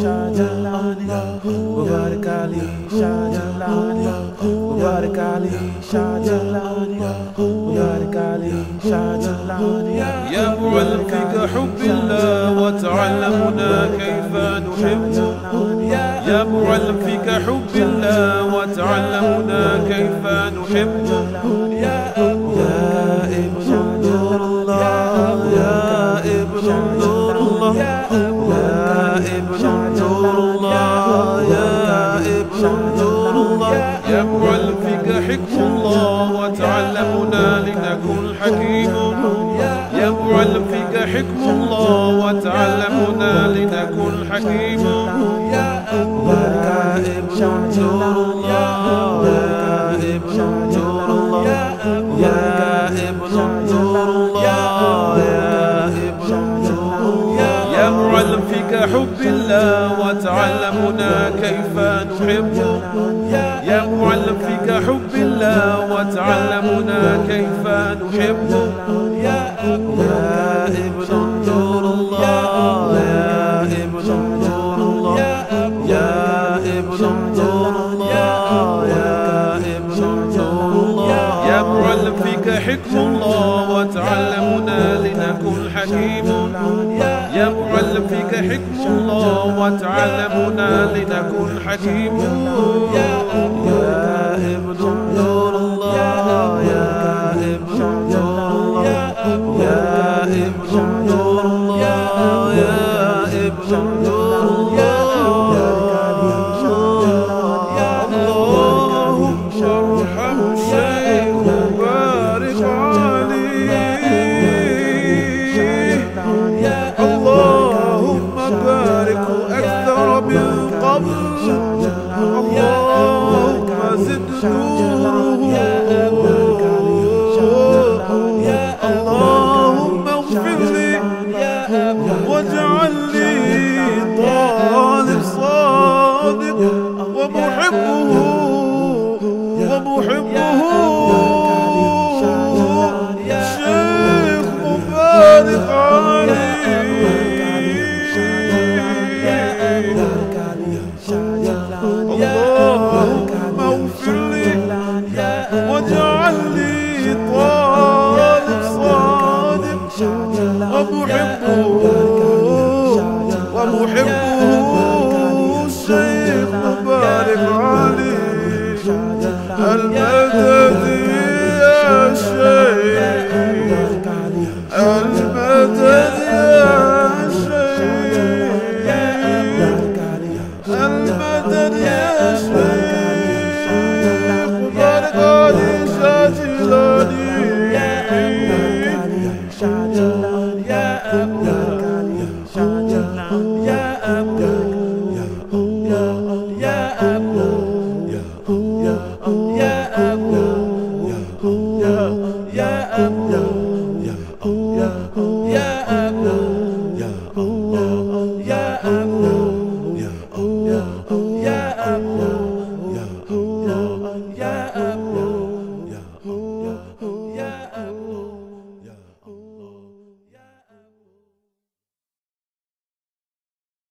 Shadalani, Mubarak Ali, Shadalani, Mubarak Ali, Shadalani, Mubarak Ali, Shadalani. يا معلمك حب الله وتعلمنا كيف نحبه يا معلمك حب الله وتعلمنا كيف نحبه نور الله. يا معلم فيك حكم الله وتعلمنا لنكون حكيم. معلم فيك حكم الله وتعلمنا لنكون حكيم. يا ابن نور الله. فيك حب الله وتعلمنا كيف نحب يا معلم فيك حب الله وتعلمنا كيف نحب فيك حكم الله وتعلمنا لنكون حكيم. يا معلم فيك حكم الله وتعلمنا لنكون حكيم. يا ابن نور الله يا ابن نور الله يا زد اللهم اغفر لي واجعل لي طالب صادق ومحبه ومحبه اللهم بارك عليك المدد يا شيخ المدد يا شيخ المدد يا شيخ بارك علي شاجلاني يا أبو يا أبو